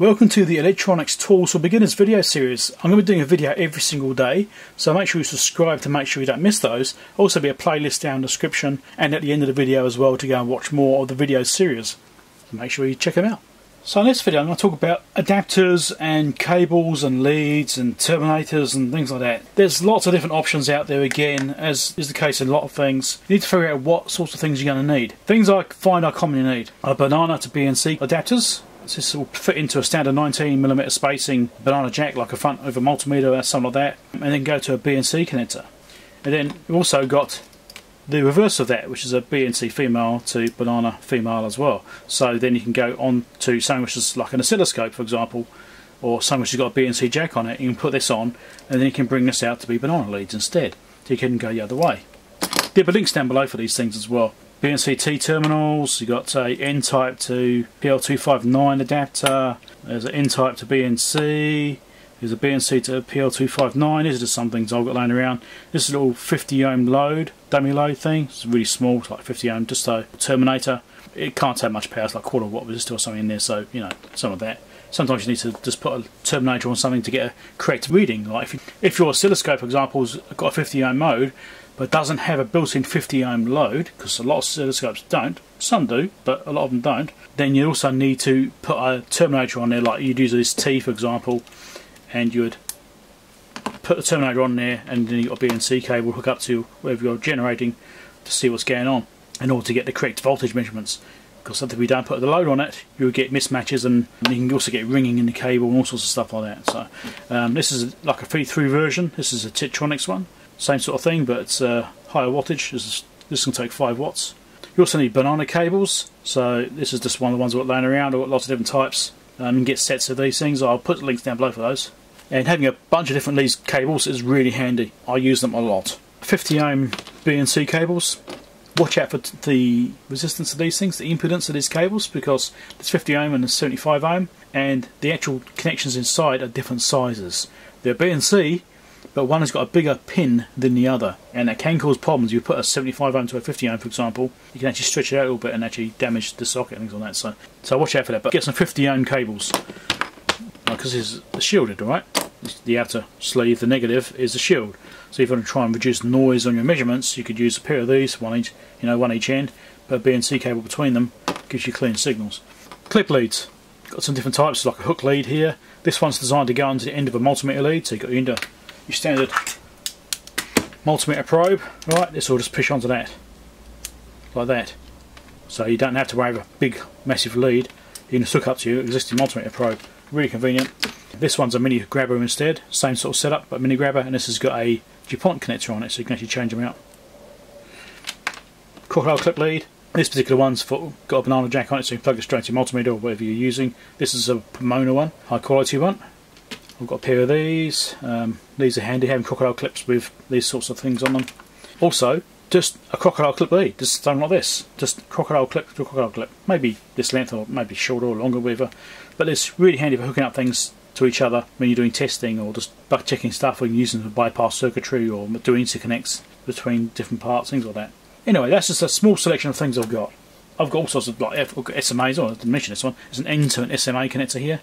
Welcome to the Electronics Tools for Beginners video series. I'm going to be doing a video every single day, so make sure you subscribe to make sure you don't miss those. Also be a playlist down in the description and at the end of the video as well to go and watch more of the video series. So make sure you check them out. So in this video I'm going to talk about adapters and cables and leads and terminators and things like that. There's lots of different options out there again, as is the case in a lot of things. You need to figure out what sorts of things you're going to need. Things I find I commonly need are banana to BNC adapters, this will fit into a standard 19mm spacing banana jack like a front over multimeter or something like that and then go to a BNC connector. And then we've also got the reverse of that which is a BNC female to banana female as well. So then you can go on to something which is like an oscilloscope for example or something which has got a BNC jack on it. You can put this on and then you can bring this out to be banana leads instead. So you can go the other way. There'll be links down below for these things as well. BNC-T terminals, you've got a N-type to PL259 adapter, there's an N-type to BNC, there's a BNC to PL259, these are just some things I've got laying around. This is a little 50 ohm load, dummy load thing, it's really small, it's like 50 ohm, just a terminator. It can't take much power, it's like quarter watt resistor or something in there, so you know, some of that. Sometimes you need to just put a terminator on something to get a correct reading. Like if, you, if your oscilloscope, for example, has got a 50 ohm mode, but doesn't have a built-in 50 ohm load, because a lot of oscilloscopes don't, some do, but a lot of them don't, then you also need to put a terminator on there, like you'd use this T for example, and you would put the terminator on there, and then you've got a BNC cable hook up to wherever you're generating to see what's going on, in order to get the correct voltage measurements. Because if we don't put the load on it, you'll get mismatches, and you can also get ringing in the cable and all sorts of stuff like that. So um, this is like a feed-through version. This is a Tektronix one same sort of thing, but it's uh, higher wattage. This, this can take 5 watts. You also need banana cables, so this is just one of the ones we've got laying around. I've got lots of different types. Um, get sets of these things. I'll put links down below for those. And having a bunch of different these cables is really handy. I use them a lot. 50 ohm BNC cables. Watch out for the resistance of these things, the impedance of these cables, because there's 50 ohm and there's 75 ohm, and the actual connections inside are different sizes. They're BNC, but one has got a bigger pin than the other and that can cause problems. You put a 75 ohm to a 50 ohm for example, you can actually stretch it out a little bit and actually damage the socket and things like that. So, so watch out for that. But get some 50 ohm cables because it's shielded, alright? The outer sleeve, the negative, is the shield. So if you want to try and reduce noise on your measurements, you could use a pair of these, one each, you know, one each end, but a BNC cable between them, gives you clean signals. Clip leads. Got some different types, like a hook lead here. This one's designed to go onto the end of a multimeter lead, so you've got your your standard multimeter probe, right, this will just push onto that, like that. So you don't have to worry about a big massive lead, you can just hook up to your existing multimeter probe, really convenient. This one's a mini grabber instead, same sort of setup, but mini grabber, and this has got a DuPont connector on it, so you can actually change them out. Crocodile clip lead, this particular one's for, got a banana jack on it, so you can plug it straight to your multimeter or whatever you're using. This is a Pomona one, high quality one. I've got a pair of these. Um, these are handy, having crocodile clips with these sorts of things on them. Also, just a crocodile clip lead, just something like this. Just crocodile clip to crocodile clip. Maybe this length or maybe shorter or longer, whatever. But it's really handy for hooking up things to each other when you're doing testing or just buck checking stuff or using the bypass circuitry or doing interconnects between different parts, things like that. Anyway, that's just a small selection of things I've got. I've got all sorts of like SMAs, oh, I didn't mention this one. There's an N to an SMA connector here.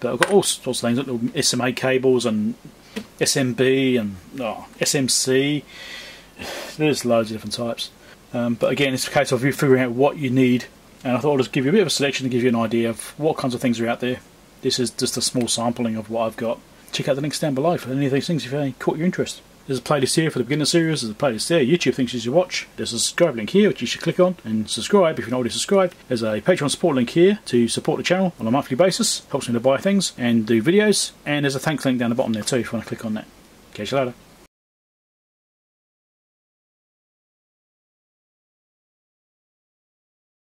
But I've got all sorts of things, little SMA cables and SMB and oh, SMC. There's loads of different types. Um, but again, it's a case of you figuring out what you need. And I thought I'll just give you a bit of a selection to give you an idea of what kinds of things are out there. This is just a small sampling of what I've got. Check out the links down below for any of these things if they caught your interest. There's a playlist here for the beginner series, there's a playlist there, YouTube thinks you should watch. There's a subscribe link here which you should click on and subscribe if you're not already subscribed. There's a Patreon support link here to support the channel on a monthly basis, helps me to buy things and do videos, and there's a thanks link down the bottom there too if you want to click on that. Catch you later.